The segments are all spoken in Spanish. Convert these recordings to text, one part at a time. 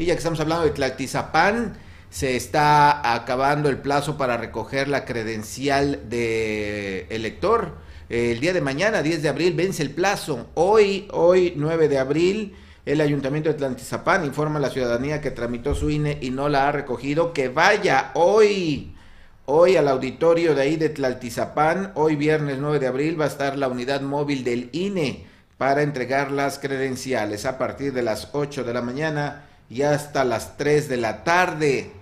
Y ya que estamos hablando de Tlaltizapán, se está acabando el plazo para recoger la credencial de elector. El día de mañana, 10 de abril, vence el plazo. Hoy, hoy, 9 de abril, el Ayuntamiento de Tlantizapán informa a la ciudadanía que tramitó su INE y no la ha recogido, que vaya hoy, hoy al auditorio de ahí de Tlaltizapán, hoy viernes 9 de abril va a estar la unidad móvil del INE para entregar las credenciales a partir de las 8 de la mañana y hasta las 3 de la tarde.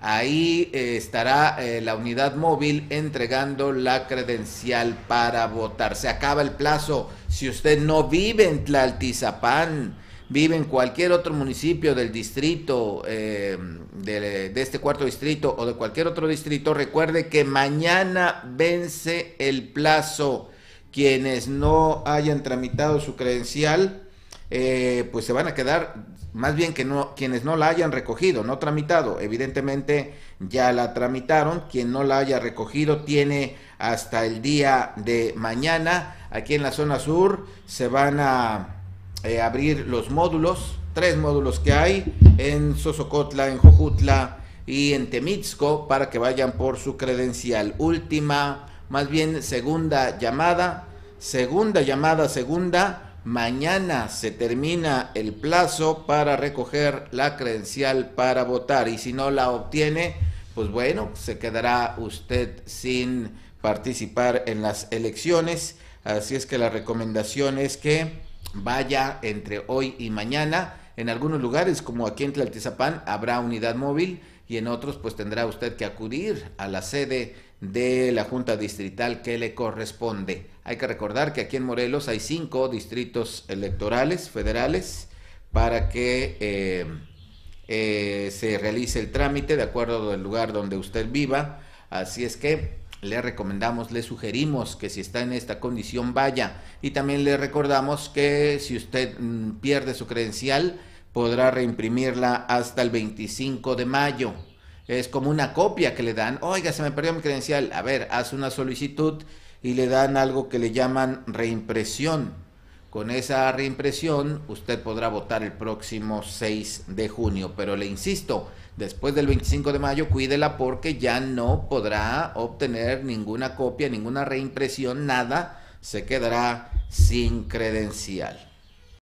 Ahí eh, estará eh, la unidad móvil entregando la credencial para votar. Se acaba el plazo. Si usted no vive en Tlaltizapán, vive en cualquier otro municipio del distrito, eh, de, de, este cuarto distrito o de cualquier otro distrito, recuerde que mañana vence el plazo. Quienes no hayan tramitado su credencial, eh, pues se van a quedar, más bien que no, quienes no la hayan recogido, no tramitado, evidentemente ya la tramitaron, quien no la haya recogido tiene hasta el día de mañana, aquí en la zona sur se van a eh, abrir los módulos, tres módulos que hay en Sosocotla, en Jojutla y en Temixco para que vayan por su credencial. Última, más bien segunda llamada, segunda llamada, segunda. Mañana se termina el plazo para recoger la credencial para votar y si no la obtiene, pues bueno, se quedará usted sin participar en las elecciones. Así es que la recomendación es que vaya entre hoy y mañana. En algunos lugares, como aquí en Tlaltizapán, habrá unidad móvil y en otros pues tendrá usted que acudir a la sede de la Junta Distrital que le corresponde. Hay que recordar que aquí en Morelos hay cinco distritos electorales federales para que eh, eh, se realice el trámite de acuerdo al lugar donde usted viva. Así es que le recomendamos, le sugerimos que si está en esta condición vaya y también le recordamos que si usted mm, pierde su credencial podrá reimprimirla hasta el 25 de mayo. Es como una copia que le dan, oiga, se me perdió mi credencial, a ver, hace una solicitud y le dan algo que le llaman reimpresión. Con esa reimpresión usted podrá votar el próximo 6 de junio, pero le insisto, después del 25 de mayo, cuídela porque ya no podrá obtener ninguna copia, ninguna reimpresión, nada, se quedará sin credencial.